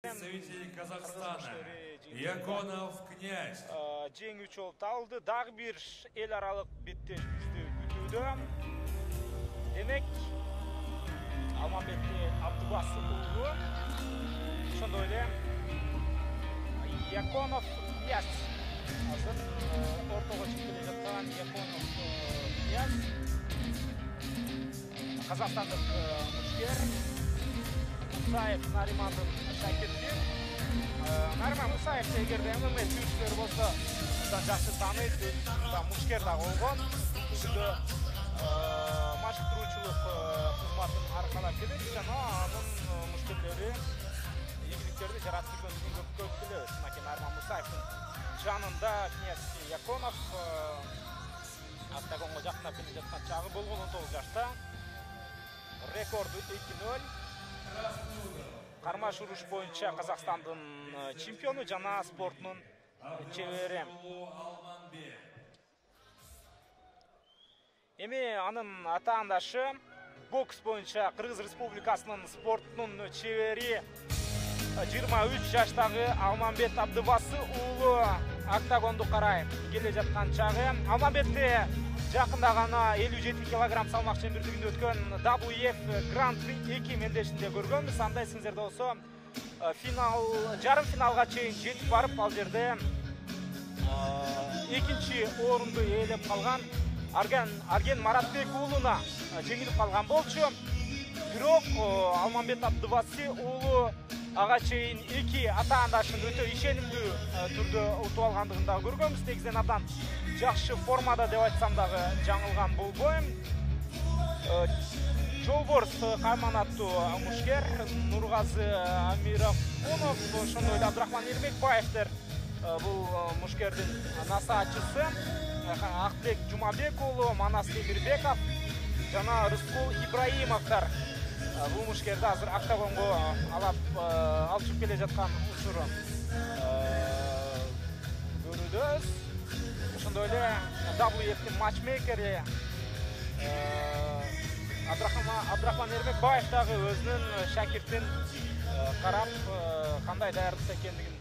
представитель Казахстана, Яконов князь. Жеңіл жолып алды, дағы бір ел аралық беттесті күтуді. Демек, Алмабетте Абдубасы ұлы, шында ойлы, Яконов князь. Азыр э, ортаға шықпелі жатқан Яконов э, князь. Қазақстандық үшкер. Э, мұсаев нариманның шәкірті э, нариман мұсаев те егер де мма сүйіншілер болса жақсы таниды мушкер да болған жүгі машықтырушылық қызматын арқалап келеді жана анын мушкерлері игіліктерді жаратып жүрген көп келеді шын әкен арман мұсаевтың жанында князь яконов октагонға жақындап келе жатқан шағы болған он тоғыз жаста рекорды екі нөл кармаш уруш боюнча казакстандын чемпиону жана спортунун чебери. Эми анын атаандашы бокс боюнча кыргыз республикасынын спортунун чебери. Жыйырма үч жаштагы алмамбет абдыбасы уулу октагонду карай келе жаткан чагы алмамбетти жақында ғана елу жеті килограмм салмақ шеңбердігінде өткен wf Grand при менде еншісінде көргенбіз. Андай сіздерді осы э, финал жарым финалға чейін жетіп барып ал жерде э, екінші орынды иелеп қалған арген арген маратбекұлына э, жеңіліп қалған болчу. Бирок алмамбет абдыбаси уулу ага чейин эки атаандашын өтө ишенимдүү түрдө утуп алгандыгын дагы көргөнбүз. Негизинен абдан жакшы формада деп айтсам дагы жаңылган болбойм жолборс кайман аттуу мушкер нургазы амирахунов ошондой эле абдрахман эрмекбаевдер бул мушкердин насаатчысы актилек жумабек уулу манас темирбеков жана рыскул ибраимовдор бул мушкерди азыр октагонго алып алып келе жаткан учуру көрүүдөбүз ошондой эле wfтин матчмейкери абдрахман эрмекбаев дагы өзүнүн шакиртин карап кандай даярдыкта экендигин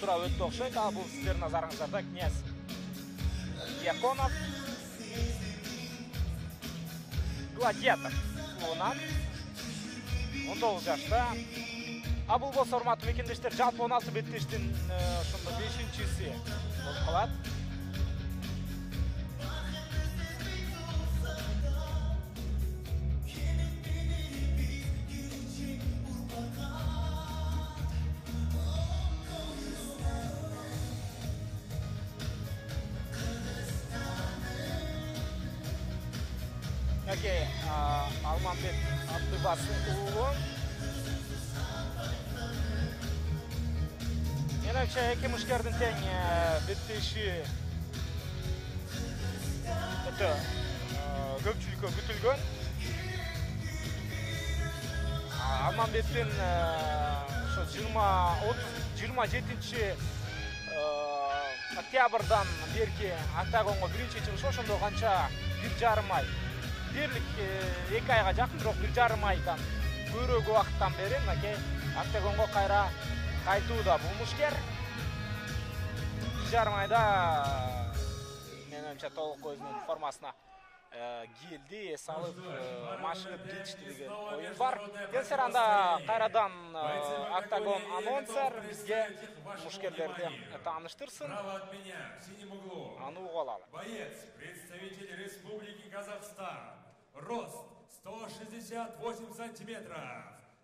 сурап өттү окшойт ал бул сиздердин назарыңыздарда князь яконов деток клубынан он тоғыз жашта а бұл болса орматты мекендештер жалпы он алты беттештің шынында бесіншісі болып қалады мушкердин тең беттеши өтө көпчүлүккө күтүлгөн алмамбеттин ошо жыйырма отуз жыйырма жетинчи октябрдан берки октагонго биринчи чыгышы ошондо канча бир жарым ай дээрлик эки айга жакын бирок бир жарым айдан көбүрөөк убакыттан бери мынакей октагонго кайра кайтууда бул мушкер бир жарым айда менин оюмча толук өзүнүн формасына киелди эс алып машыгып кетишти деген оюм бар келсер анда кайрадан октагон анонсер бизге мушкерлерди тааныштырсын аны угуп алалы боец представитель республики казахстан Рост 168 сантиметров.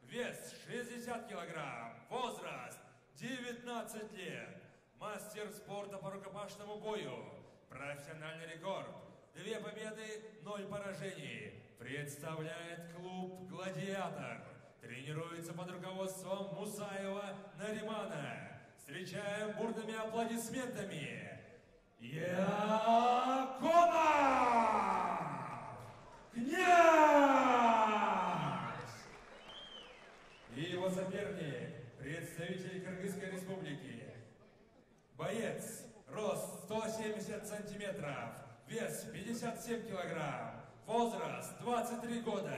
Вес 60 килограмм. Возраст 19 лет. Мастер спорта по рукопашному бою. Профессиональный рекорд. Две победы, ноль поражений. Представляет клуб «Гладиатор». Тренируется под руководством Мусаева Наримана. Встречаем бурными аплодисментами. Якона! Князь! И его соперник, представитель Кыргызской республики. Боец, рост 170 сантиметров, вес 57 килограмм, возраст 23 года,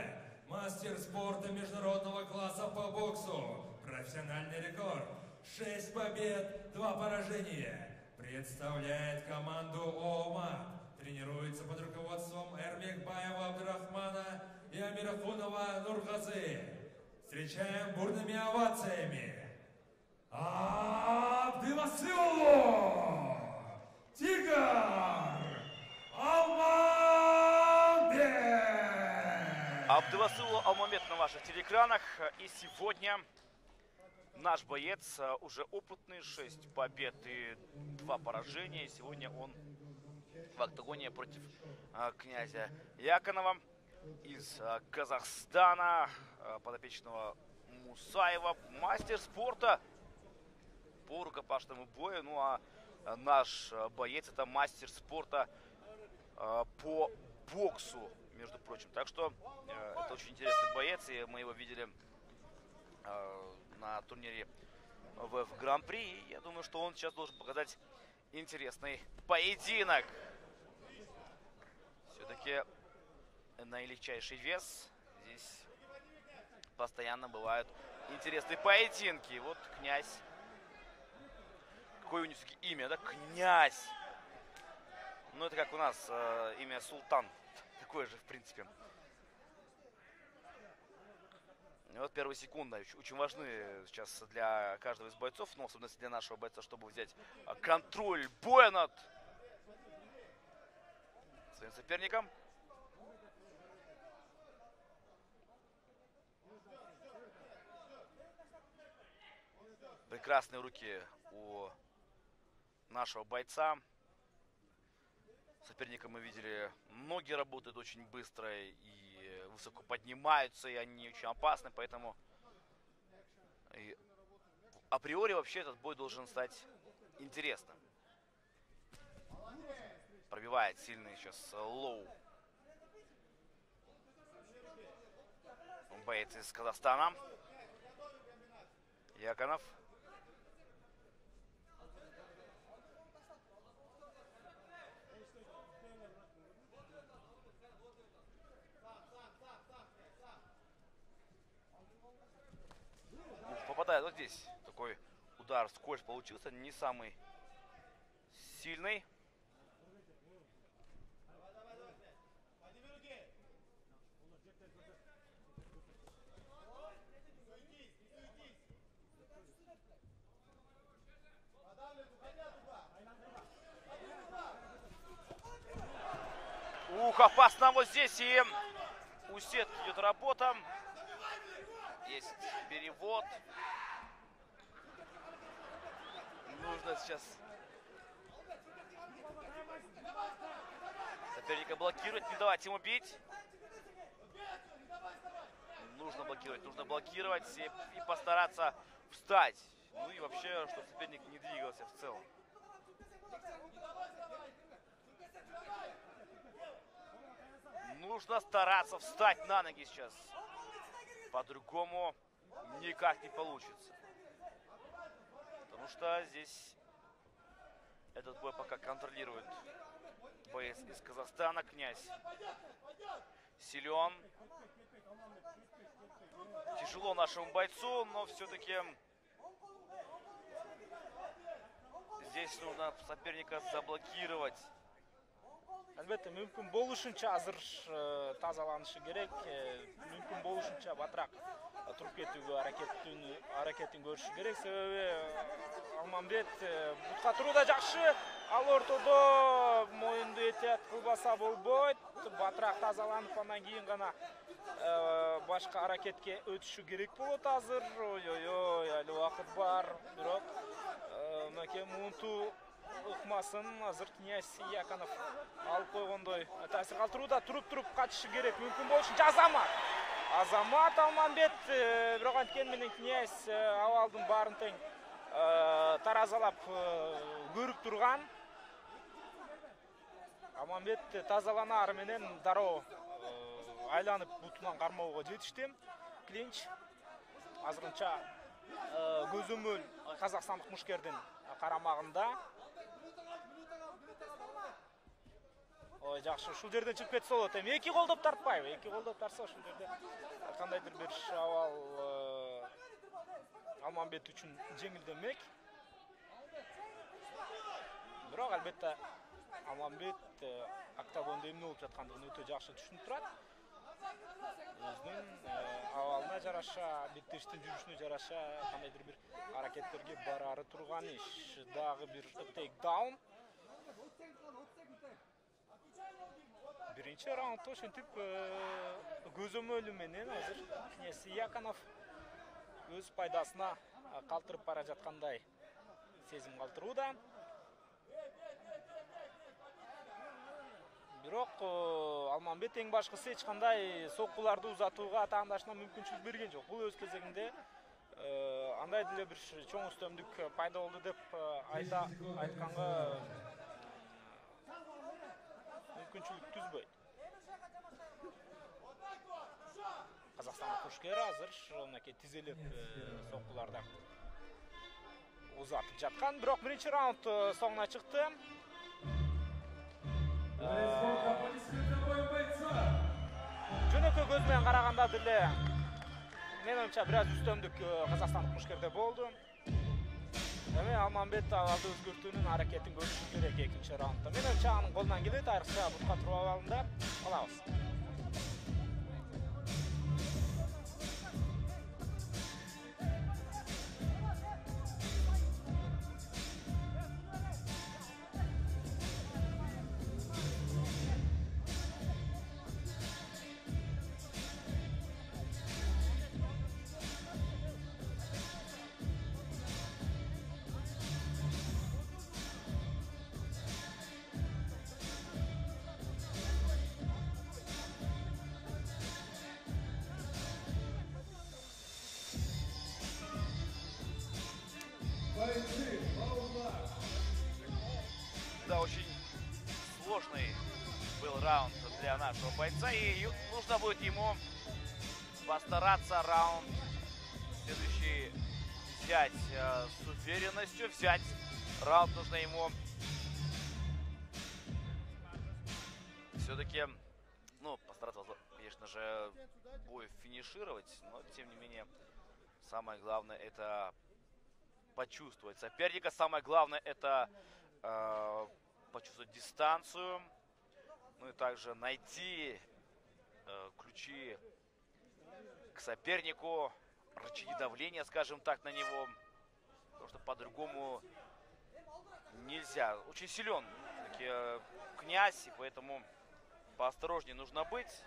Мастер спорта международного класса по боксу. Профессиональный рекорд. Шесть побед, два поражения. Представляет команду ОМА. Тренируется под руководством Эрмекбаева Абдурахмана и Амирахунова Нургазы. Встречаем бурными овациями. Абдывасилу! Тигр! Алмамбет! Абдывасылу Алмамет на ваших телеэкранах. И сегодня наш боец а, уже опытный, 6 побед и 2 поражения. Сегодня он в октагоне против а, князя Яконова из а, Казахстана, подопечного Мусаева, мастер спорта по рукопашному бою. Ну а а, наш а, боец это мастер спорта а, по боксу, между прочим. Так что э, это очень интересный боец, и мы его видели на турнире в Гран-при. Я думаю, что он сейчас должен показать интересный поединок. Все-таки наилегчайший вес. Здесь постоянно бывают интересные поединки. Вот князь. Какое у все-таки имя, да? Князь. Ну, это как у нас э, имя Султан. Такое же, в принципе. И вот первые секунды очень, важны сейчас для каждого из бойцов, но особенно для нашего бойца, чтобы взять а, контроль боя над своим соперником. Прекрасные руки у нашего бойца. Соперника мы видели, ноги работают очень быстро и высоко поднимаются, и они очень опасны, поэтому и априори вообще этот бой должен стать интересным. Пробивает сильный сейчас low. Боец из Казахстана. Яконов. Попадает вот здесь. Такой удар скользь получился. Не самый сильный. Ух, опасно вот здесь и у сет идет работа. Есть перевод. Нужно сейчас соперника блокировать, не давать ему бить. Нужно блокировать, нужно блокировать и, и постараться встать. Ну и вообще, чтобы соперник не двигался в целом. Нужно стараться встать на ноги сейчас. По-другому никак не получится. Потому что здесь этот бой пока контролирует боец из Казахстана, князь. Силен. Тяжело нашему бойцу, но все-таки здесь нужно соперника заблокировать. албетте мүмкін болушунча азыр э, тазаланышы керек э, мүмкін болушунча батыраак э, туруп кетүүгө аракетин аракетин көрүшү керек себеби э, алмамбет бутка туруу да жакшы ал ортодо моюнду этият кылбаса болбойт батыраак тазаланып андан кийин гана башка аракетке өтүшү керек болот азыр ой ой ой али убакыт бар бирок мынакей муунту ыкмасын азыр князь яконов алып койгондой таасир калтырууда туруп туруп качышы керек мүмкүн болушунча азамат азамат алмамбет э, бирок анткени менен князь э, абалдын баарын тең э, таразалап көрүп турган аманбет тазаланары менен дароо айланып бутунан кармоого жетишти клинч азырынча көзөмөл казакстандык мушкердин карамагында ой жакшы ушул жерден чыгып кетсе болот эми. Эки колдоп тартпайбы эки колдоп тартса ушул жерде кандайдыр бир абал э, алмамбет үчүн жеңилдемек бирок албетте алмамбет э, октагондо эмне болуп жаткандыгын өтө жакшы түшүнүп турат. Өзүнүн абалына жараша биттиштин жүрүшүнө жараша кандайдыр бир аракеттерге барары турган иш. Дагы бир тейк даун биринчи раундда ошентип көзөмөлү менен азыр яконов өз пайдасына калтырып бара жаткандай сезим калтырууда бирок алмамбет эң башкысы эч кандай соккуларды узатууга атаандашына мүмкүнчүлүк берген жок бул өз кезегинде андай деле бир чоң үстөмдүк пайда болду деп айта айтканга мүмкіншілік түзбейді қазақстандық күшкер әзір мінекей тізіліп э, соққыларды ұзатып жатқан. Бірақ бірінші раунд э, соңына шықты. Э, Жөнекей көзімен қарағанда ділі менің ойымша біраз үстемдік қазақстандық күшкерде болды. эми алмамбет абалды өзгөртүүнүн аракетин көрүшү керек экинчи раундда менин оюмча анын колунан келет айрыкча бутка туруу абалында калабыз нашего бойца. И нужно будет ему постараться раунд следующий взять э, с уверенностью. Взять раунд нужно ему все-таки, ну, постараться, конечно же, бой финишировать. Но, тем не менее, самое главное это почувствовать соперника. Самое главное это э, почувствовать дистанцию. Ну и также найти э, ключи к сопернику, рычаги давления, скажем так, на него. Потому что по-другому нельзя. Очень силен таки, э, князь, и поэтому поосторожнее нужно быть.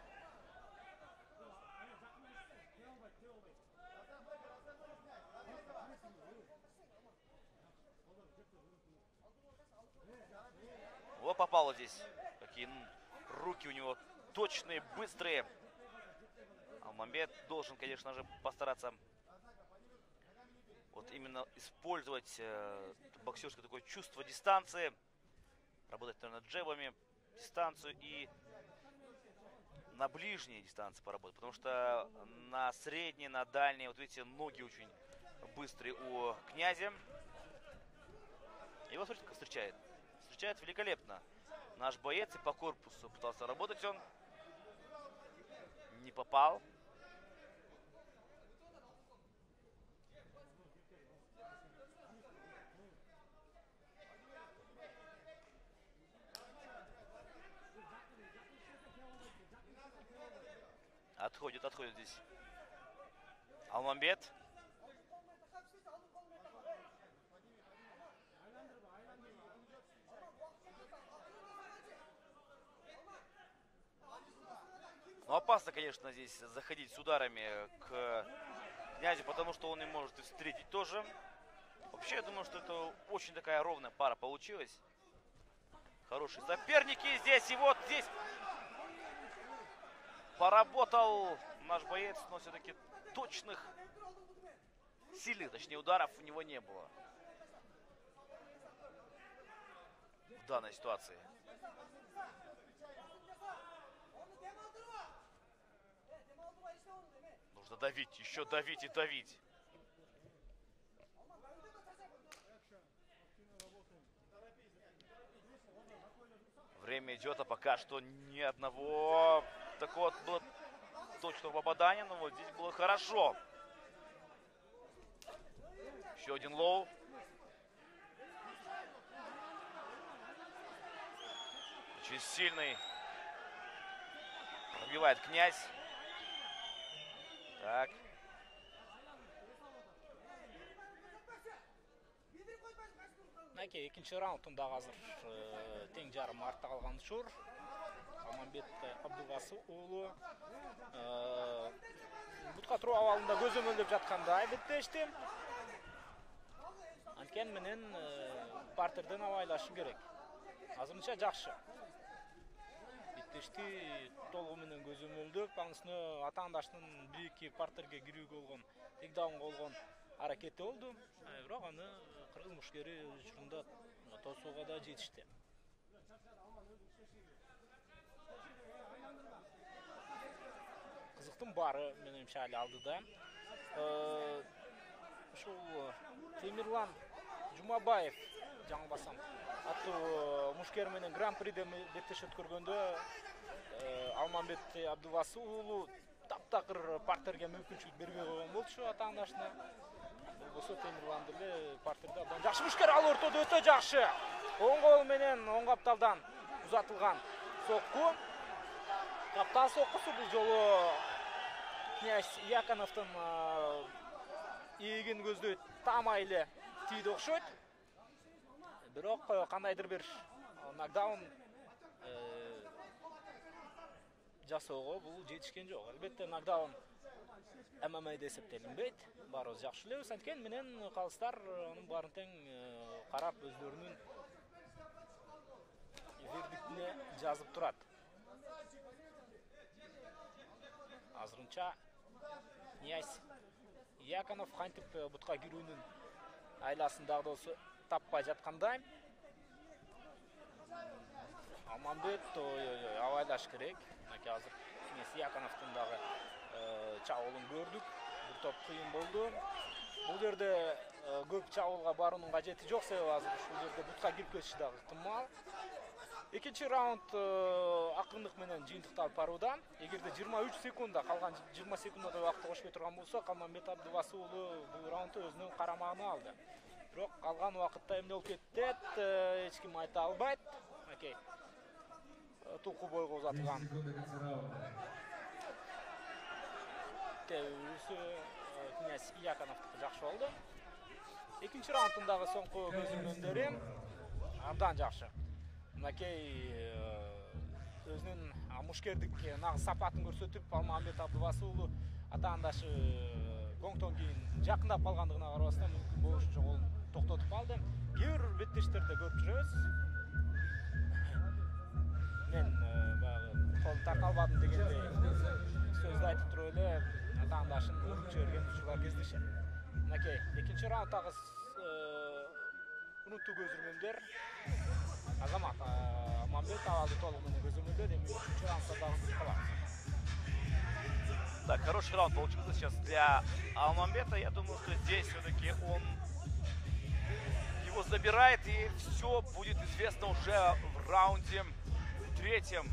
Вот попало здесь. Какие руки у него точные, быстрые. Алмамбет должен, конечно же, постараться вот именно использовать э, боксерское такое чувство дистанции. Работать, наверное, джебами, дистанцию и на ближней дистанции поработать. Потому что на средней, на дальней, вот видите, ноги очень быстрые у князя. Как встречает встречает великолепно. Наш боец и по корпусу пытался работать он. Не попал. Отходит, отходит здесь. Алмамбет. Ну, опасно, конечно, здесь заходить с ударами к князю, потому что он и может и встретить тоже. Вообще, я думаю, что это очень такая ровная пара получилась. Хорошие соперники здесь. И вот здесь поработал наш боец, но все-таки точных, сильных, точнее, ударов у него не было. В данной ситуации. Нужно давить, еще давить и давить. Время идет, а пока что ни одного такого было точного попадания, но вот здесь было хорошо. Еще один low. Очень сильный. Пробивает князь. Так. мынакей экинчи раундунда азыр э, тең жарым артта калган учур. Алмамбет Абдывасы уулу э, бұтқа тұру абалында көз өмөлдөп жатқанда айбеттешти анткени менен э, партерден абайлашы керек. Азырынча жакшы биттешти толугу менен көз өмөлдөп анын үстүнө атаандаштын бирики партерге кирүүгө болгон текдаунга болгон аракети болду. Бирок аны кыргыз мушкери учурунда тосууга да жетишти. Кызыктын баары менимче али алдыда. Ушул темирлан жумабаев жаңылбасам аттуу мушкер менен гран приде беттеш өткөргөндө алмамбет абдубасы уулу таптакыр партерге мүмкүнчүлүк бербей койгон болчу атаандашына болбосо темирлан деле партерде абдан жакшы мушкер. Ал ортодо өтө жакшы. Оң кол менен оң капталдан узатылган сокку. Каптал соккусу бул жолу князь якановдун ийигин көздөй таамай эле тийди окшойт бирок кандайдыр бир нокдаун жасоого бул жетишкен жок. Албетте нокдаун ммаде эсептелинбейт. Баарыбыз жакшы элебиз анткени менен калыстар анын баарын тең карап өздөрүнүн вердиктине жазып турат. Азырынча князь яконов кантип бутка кирүүнүн айласын дагы болсо таппай жаткандай аманбет ой ой ой абайлаш керек мынакей азыр князь яконовдун дагы чабуулун көрдүк топ кыйын болду бул жерде көп чабуулга баруунун кажети жок себеби азыр. Ушул жерде бутка кирип кетиши дагы ыктымал экинчи раунд акырындык менен жыйынтыкталып барууда эгерде жыйырма үч секунда калган жыйырма секунддай убакытты кошпой турган болсо Алмамбет Абдывасы уулу бул раундду өзүнүн карамагына алды. Бирок калган убакытта эмне болуп кетет эч ким айта албайт мынакей тулку бойго узатылган өзү князь яконовдуку жакшы болду экинчи раунддун дагы соңку көзөмөлдөрү абдан жакшы мінекей э, өзінің мушкердік э, нағыз сапатын көрсетіп алмағамбет әбдібасыұлы атағандашы э, гонгтон кейін жақындап қалғандығына қарамастан мүмкін бұл үшінші тоқтатып қалды кейбір беттештерді көріп жүреміз мен баяғы қолым тарта алмадым дегендей сөзді айтып тұрып эле атаандашын ұрып жіберген учурлар кездешет мінекей экинчи раундтагы урунтуу көзүрмөмдөр азамат аманбек абалды толугу менен көзөмөлдөйт эми үчүнчү раундда дагы калабыз Так, хороший раунд получился сейчас для Алмамбета. Я думаю, что здесь все-таки он его забирает, и все будет известно уже в раунде третьем.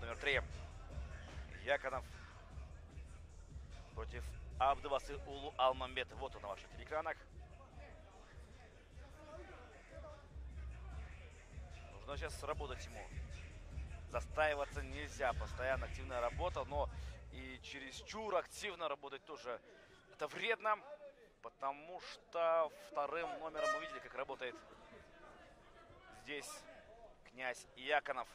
Номер три. Яконов против Абдывасы Улу Алмамбет. Вот он на ваших телеэкранах. Нужно сейчас работать ему. Застаиваться нельзя. Постоянно активная работа, но и чересчур активно работать тоже это вредно, потому что вторым номером мы видели, как работает здесь князь Яконов.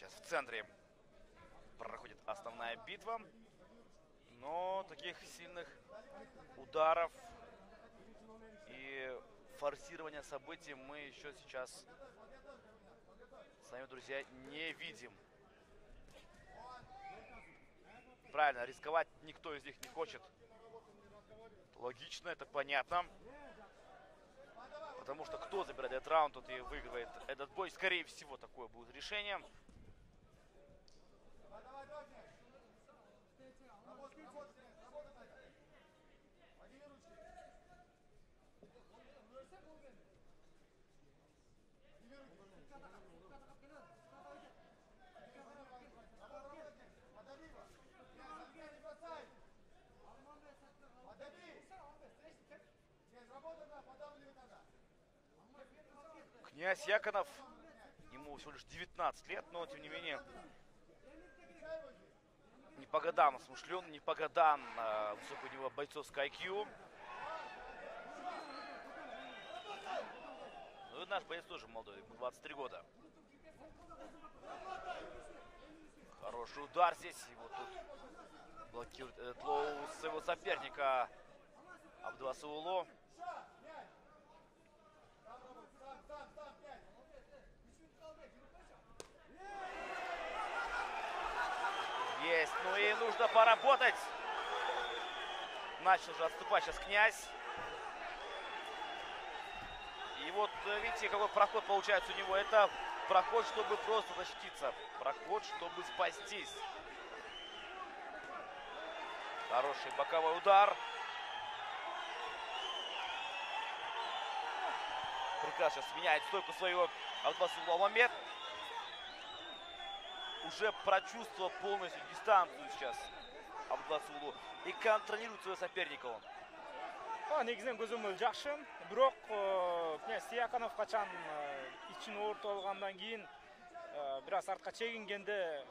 Сейчас в центре проходит основная битва. Но таких сильных ударов и форсирования событий мы еще сейчас с вами, друзья, не видим. Правильно, рисковать никто из них не хочет. Логично, это понятно. Потому что кто забирает этот раунд, тот и выигрывает этот бой. Скорее всего, такое будет решение. Князь Яконов, ему всего лишь 19 лет, но тем не менее не по годам смышлен, не по годам э, высокая у него бойцовская IQ. Ну и наш боец тоже молодой, ему 23 года. Хороший удар здесь, его тут блокирует этот low своего соперника Абдуасулу. Есть. Ну и нужно поработать. Начал же отступать сейчас князь. И вот э, видите, какой проход получается у него. Это проход, чтобы просто защититься. Проход, чтобы спастись. Хороший боковой удар. Прекрасно сейчас меняет стойку свою Албасул Аламед уже прочувствовал полностью дистанцию сейчас Абдуласулу и контролирует своего соперника он. негізінен көзөмөл жакшы бирок князь яконов качан ичин оорутуп алгандан кийин бир аз артка чегингенде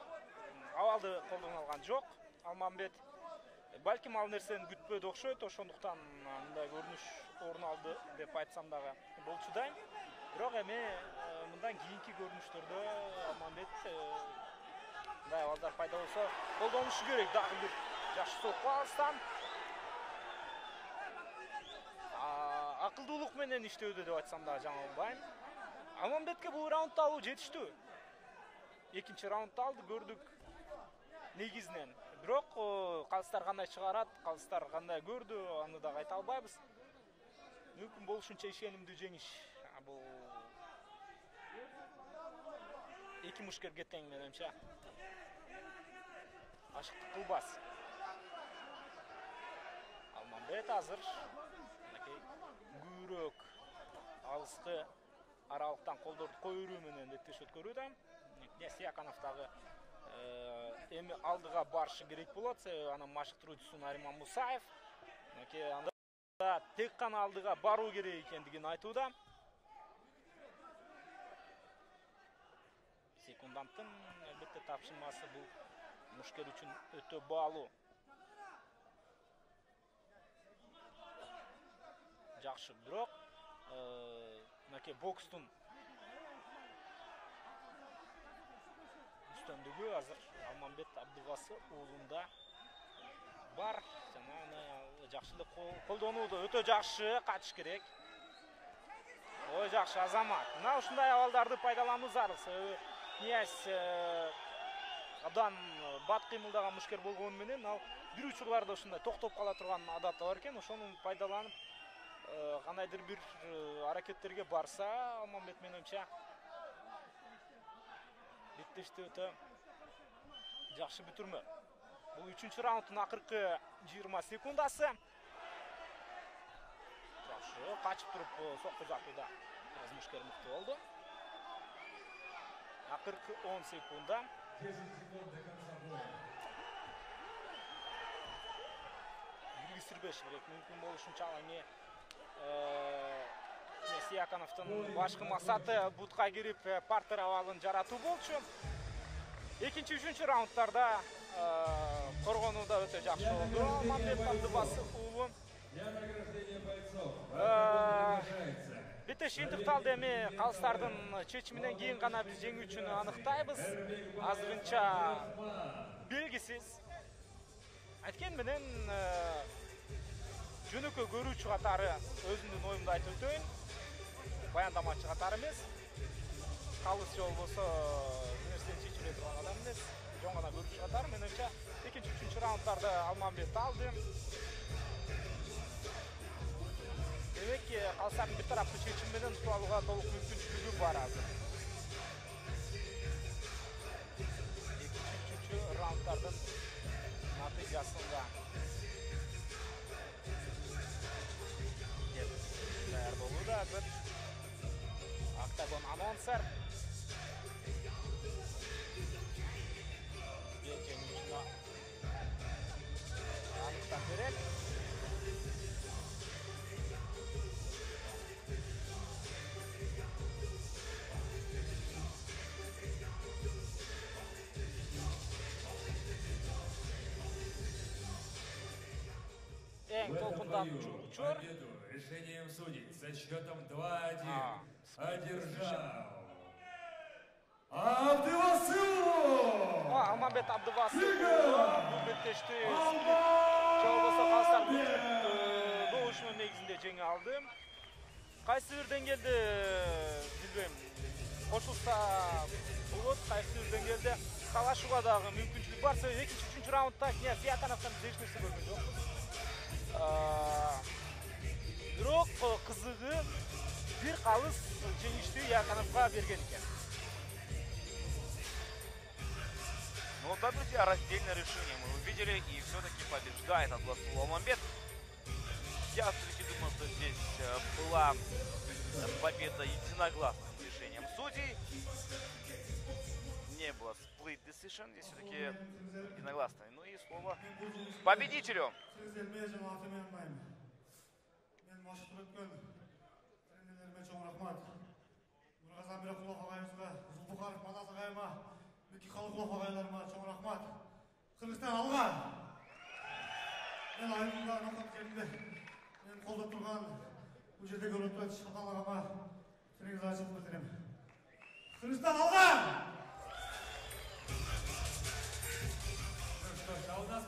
абалды колдоно алган жок алмамбет балким ал нерсени күтпөдү окшойт ошондуктан мындай көрүнүш орун алды деп айтсам дагы болчудай бирок эми мындан кийинки көрүнүштөрдө алмамбет мындай абалдар пайда болсо колдонушу керек дагы бир жакшы сокку алыстан акылдуулук менен иштөөдө деп айтсам дагы жаңы болбайм аманбетке бул раундду алуу жетиштүү экинчи раундду алды көрдүк негизинен бирок калыстар кандай чыгарат калыстар кандай көрдү аны дагы айта албайбыз мүмкүн болушунча ишенимдүү жеңиш бул эки мушкерге тең менимче ашыктык кылбас алмамбет азыр. Көбүрөөк алысты аралыктан колдорду берүү менен беттеш өткөрүүдө яконов дагы эми алдыга барышы керек болот себеби анын машыктыруучусу нариман мусаев мынакей анда тек гана алдыга баруу керек экендигин айтууда секунданттын албетте тапшырмасы бул мушкер үчүн өтө баалуу. Жакшы бирок мынакей бокстун үстөмдүгү азыр алмамбет абдыбасы уулунда бар. Жана аны жакшы эле колдонууда. Өтө жакшы качыш керек. Ой жакшы азамат. Мына ушундай абалдарды пайдалануу зарыл себеби князь абдан бат кыймылдаган мушкер болгону менен ал бир учурларда ушундай токтоп кала турган адаты бар экен ошону пайдаланып кандайдыр бир аракеттерге барса алмамбет менин оюмча беттешти өтө жакшы бүтүрмө бул үчүнчү раунддун акыркы жыйырма секундасы. Жакшы качып туруп сокку жатууда мушкер мыкты болду акыркы он секунда. 10 секунд до конца боя. еңгіздірбеш керек мүмкін болу үшін жаңа не сияқановтың башқы мақсаты бутқа кіріп партер авалын жарату болчу Екінші үшінші раундтарда коргонууда өтө жакшы болду мамбет абдыбасов уулу бітті жеңдікталды әме қалыстардың шешімінен кейін ғана біз жеңушіні анықтаймыз. Азығынша белгісіз. Әйткенменен э, жөнөкөй көрүүчү катары өзүмдүн оюмду айтып өтөйүн баяндамачы катары эмес калыс жол болса нерсени чечиле турган адам эмес жөн гана көрүүчү катары менин оюмча экинчи үчүнчү раундтарда алмамбет алды Demek ki Hasan bir taraflı çekimden tutalga doluq mümkünçülüğü var hazır. İkinci, üçüncü roundlardan neticesinde Tayar bolu da bir Oktagon anonser Geçen ucuna Anıktan gerek. Э, Победу решением судей. Со счетом 2-1 а, одержал. Абдывасилов! Алмабет! Абдывасилов беттешті жалғаса негізінде жеңе алды. Қайсы жерден келді, билбейм қосылса болады, қайсы жерден келді. Қалашуға дағы мүмкіншілік бар, себебі екінші үшінші раундта князь Якановтан біз ешнәрсе. Бирок кызыгы бир калыс жеңиштүү якановго берген экен Ну да, друзья, раздельное решение мы увидели, и все-таки побеждает Атласул Алмамбет. Я все-таки думал, что здесь э, была э, победа единогласным решением судей Не было split decision, здесь все-таки единогласный. Ну и слово победителю. Сіздерме жаңа атымен алмаймын. Мен машықтыр өткен тренерлеріме чоң рахмат. Нұрғазан Мирақұлов ағайымызға, Зұлбұқаров Манас ағайыма, Меки Қалықұлов ағайларыма чоң рахмат. Қырғызстан алға! Мен айымда нокаут жерінде мен қолдап тұрған бұл жерде көріп отырған Шахан ағама сіздерге ризашылық білдіремін. Қырғызстан алға! Ну что ж, а у нас